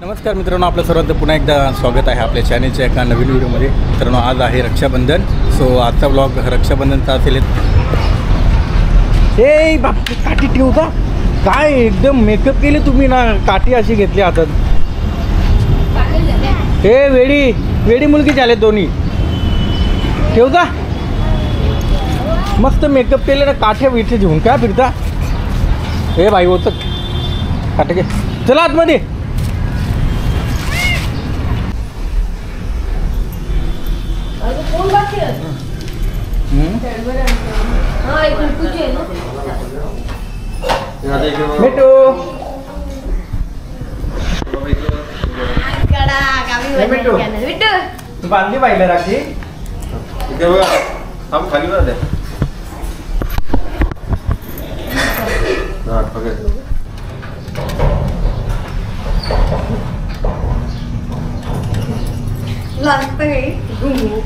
नमस्कार मित्रांनो आपलं सर्वांचं पुन्हा एकदा स्वागत आहे आपल्या चॅनलच्या एका नवीन व्हिडिओमध्ये. मित्रांनो आज आहे रक्षाबंधन सो आजचा ब्लॉग रक्षाबंधनचा असेल. हे बाप काठी ठेवता काय एकदम मेकअप केले तुम्ही ना काठी अशी घेतली हातात. हे वेडी वेडी मुलगी झाले दोन्ही. ठेवता मस्त मेकअप केले ना काठ्या विठे घेऊन काय फिरता? हे बाई होतं काटे चला आतमध्ये. कोण बाकी आहे? हम्म. हा, एक कुलपूची आहे ना? मिठू कडा, गावी हे मिठू. बनवून घ्या ना. मिठू. तू बांधली पाहिलं राखी इथे बघा थांब खाली बघा द्या हा, पकड. लागतं हे. घुंगू.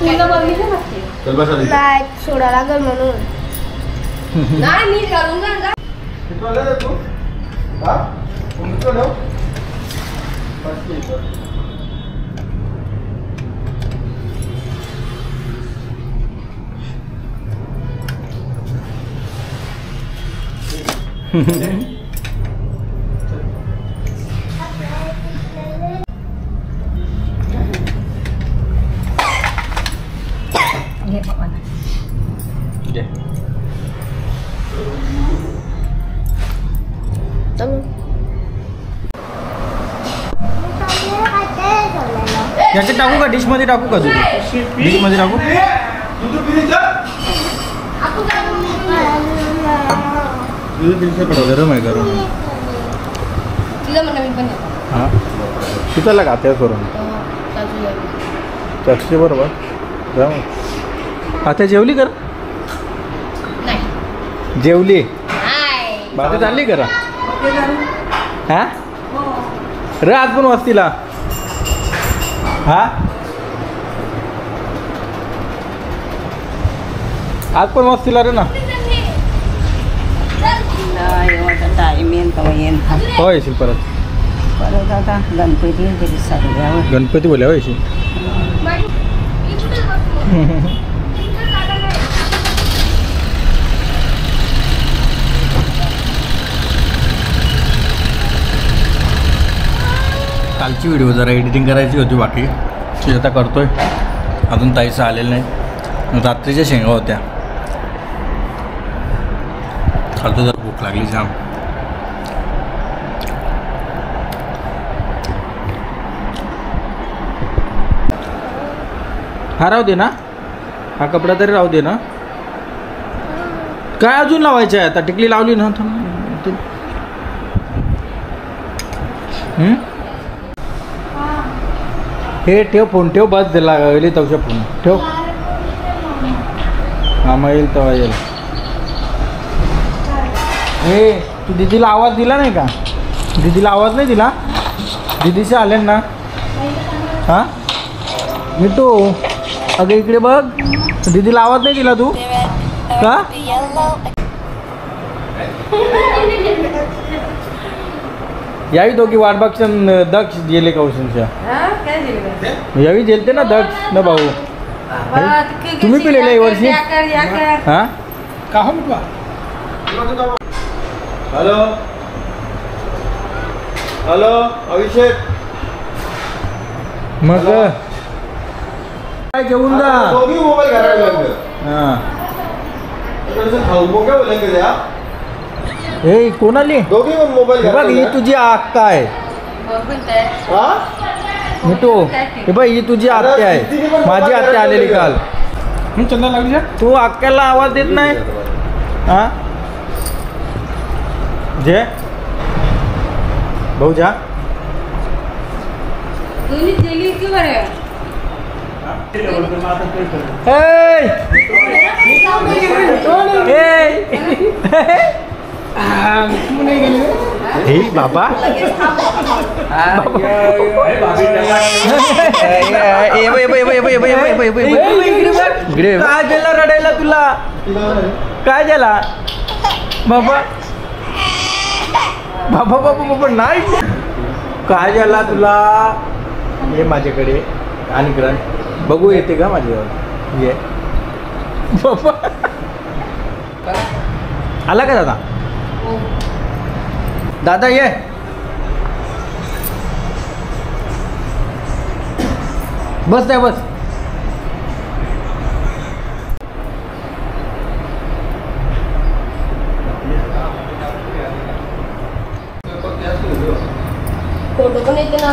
चल बसा तिथे. नाही सोडा लागल म्हणून नाही मी घालून जा. रे तू? हा? इथं. याच्यात टाकू का? डिशमध्ये टाकू का तुझी डिशमध्ये टाकू. गरम. आहे गरम. हां? तिथं लागा त्या करून. त्याचे बरोबर. जा मग. आता जेवली कर नाही. जेवली? बाकी चालली करा हा. रे आज पण वस्तीला हा आज पण वस्तीला रे ना टाईम येईन तेव्हा येईन हो येशील परत परत आता गणपती येईल तरी सगळ्यावर गणपती बोल्या हो येशील कालची व्हिडिओ जरा एडिटिंग करायची होती बाकी. ती आता करतो आहे अजून ताईचं आलेलं नाही. रात्रीच्या शेंगा होत्या. खालतो जरा भूक लागली जाम. हा राहू दे ना. हा कपडा तरी राहू दे ना. काय अजून लावायचं आहे आता? टिकली लावली ना. हम्म? हे ठेव फोन ठेव बस दिला गेली तवशा फोन. ठेव. हा मग येईल तेव्हा येईल. हे तू दीदीला आवाज दिला नाही का? दीदीला आवाज नाही दिला? दीदीचे आले ना? हा? तू अगं इकडे बघ. दीदीला आवाज नाही दिला तू? का? यावी दोघी वाट बघशन दक्ष गेले कौशनच्या हा, काय दिलं? यावी गेलते ना दक्ष न भाऊ? बाबा, तुम्ही पिलेलं या वर्षी? या कर, या कर. हा? का हो मिठवा हॅलो? हॅलो अभिषेक? मग? काय घेऊन जा? दोघी मोबाईल लागले हा. इकडचं खाऊ का त्या? हे कोणाली दोघी पण मोबाईल हे बघ ही तुझी आक्का आहे बरोबर मिठू हे बघ ही तुझी आत्या आहे माझी आत्या आलेली काल चंदा लागली तू आक्याला आवाज़ देत नाही हा जे भाऊ जा Hey! Hey! हे बाबा. काय झाला रडायला तुला काय झाला बाबा बाबा बाबा बाबा नाही काय झाला तुला ये माझ्याकडे आणि ग्रहण बघू येते का माझ्यावर ये बाबा. आला का दादा? दादा ये। बस द्या बस। फोटो पण येते ना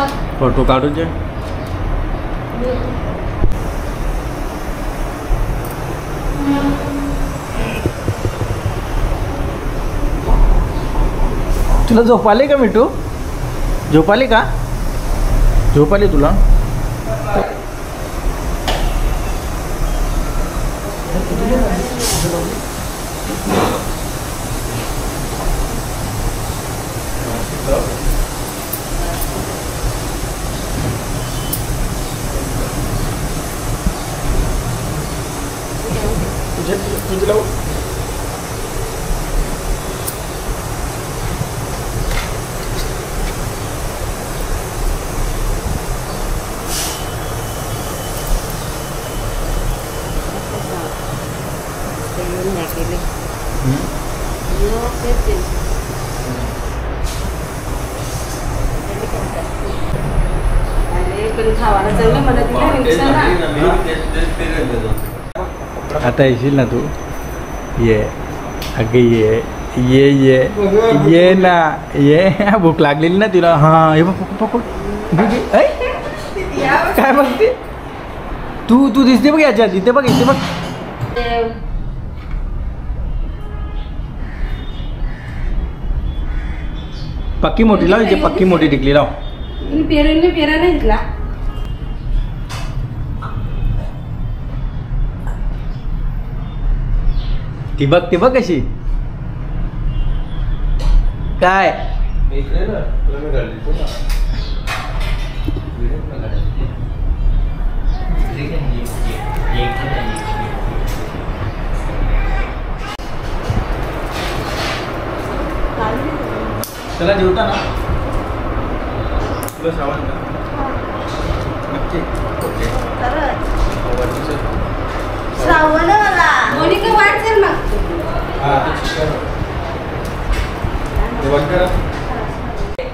तुला झोप आली का मिठू? झोप आली का? झोप आली तुला खावायला चांगलं मला तिला रिक्षा ना आता येशील ना तू? ये. अगे ये. ये ये. ये ना. ये. भूक लागलेली ना तिला. हां हे बघ पकड पकड. काय बघते? तू तू दिसते बघ याच्यात. इथे बघ इथे बघ. पक्की मोठी लाव इथे पक्की मोठी टिकली लाव. पेरून पेरा नाही घेतला ती बघ ती बघ कशी काय त्याला जेवता ना तुला श्रावण का नक्की ओके श्रावण मोनिका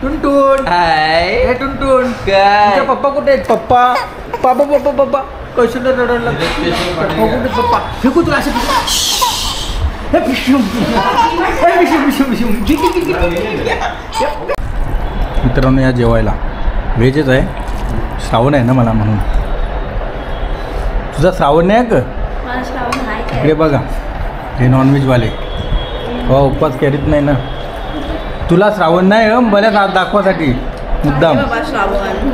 टुनटुन. हाय. हे टुनटुन. काय? पप्पा कुठे आहेत? पप्पा. पापा पप्पा पप्पा. कशाला रडायला पप्पा कुठे पप्पा? फेकू तुला असं हे हे जी, जी. मित्रांनो या जेवायला. व्हेजच आहे. श्रावण आहे ना मला म्हणून. तुझा श्रावण नाही आहे का? इकडे बघा हे नॉनव्हेजवाले हो उपवास करीत नाही ना. तुला श्रावण नाही हं? मला दा दाखवासाठी. मुद्दाम.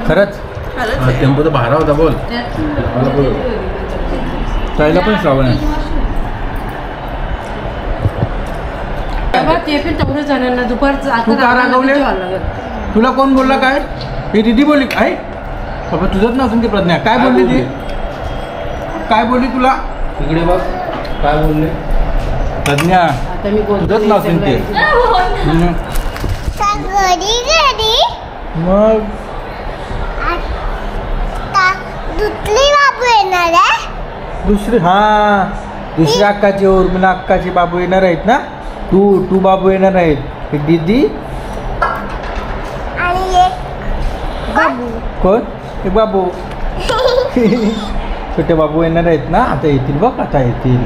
खरंच? हा, टेम्पो तर भारा होता बोल. ताईला पण श्रावण आहे. ते पण तेवढं जणांना दुपारचं आता तू का रात्री रागवले? जेवायला लागेल. तुला कोण बोलला काय? ही दिदी बोलली काय बाबा तुझंच नसून ती प्रज्ञा. काय बोलली ती? काय बोलली तुला? इकडे बघ काय बोलले? प्रज्ञा आता मी बोलतो तुझंच नाव सांगते. हम्म. घरी घरी मग? आता दुधली बाबू येणार आहे. दुसरी हा. दुसऱ्या अक्काची उर्मिला अक्काची बाबू येणार आहेत ना? तू तू बाबू येणार आहेत. दीदी? कोण? एक बाबू. छोटे बाबू येणार आहेत ना आता येतील बघ आता येतील.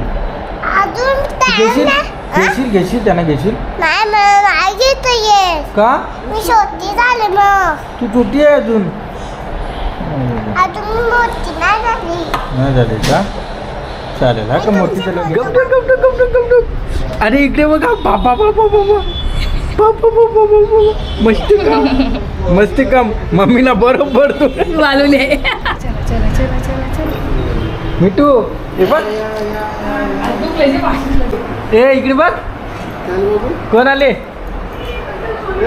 अजून तू घेशील? त्यांना घेशील घेशील त्यांना घेशील? नाही मला नाही घेत ये का? मी छोटी झाले मग. तू छोटी आहे अजून? अजून मी मोठी नाही झाली. नाही झाली का? चालेल हा का मोठी झाली? गपडू गपडू गपडू गपडू अरे इकडे बघा बाबा बाबा बाबा. बाबा बाबा बाबा मस्ती का मस्ती कम. मम्मीला बरोबर तू. मिठू हे बघ. ए इकडे बघ. कोण आले?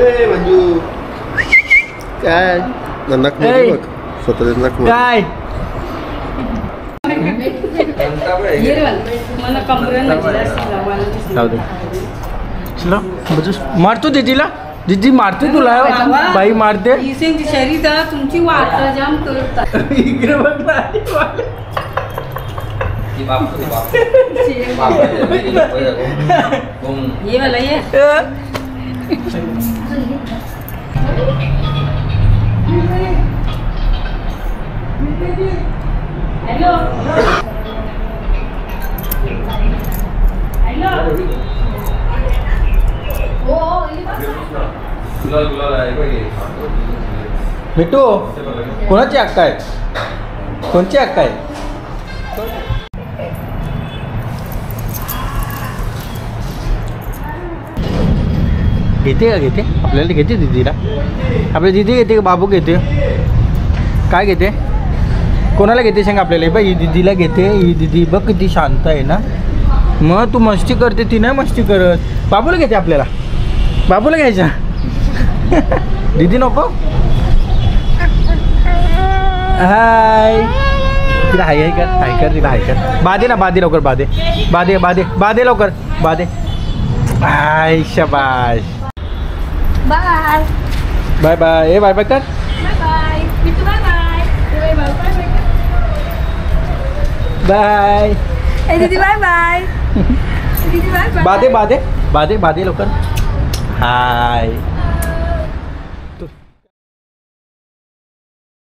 ए मंजू. काय? नक बघ. स्वतःच नक. काय? मला कमरेला जास्त लावायला दिसलं. जाऊ दे चला बजूस मारतो दीदीला दीदी मारते. तुला बाई मारते इसेंची शरीर तुमची वाट जाम करतात इकडे बघ ना. ये मला ये हॅलो मिठू कोणाची हक्क आहे? कोणची हक्क आहे? घेते का घेते? आपल्याला घेते दीदीला. आपल्या दीदी घेते का बाबू घेते? काय घेते? कोणाला घेते सांग आपल्याला? बघ ही दीदीला घेते ही दीदी बघ किती शांत आहे ना. मग तू मस्ती करते ती नाही मस्ती करत. बाबूला घेते आपल्याला. बाबूला घ्यायचा. दीदी नको हाय तिला हाय हाय कर हाय कर तिला हाय कर बादे ना बादे लवकर बादे बादे बादे बादे लवकर बादे हाय शबाश बाय बाय बाय ए बाय बाय कर bye bye Mithu bye bye bye bye bye ए दीदी बाय बाय दीदी बाय बाय बादे बादे बादे बादे लवकर हाय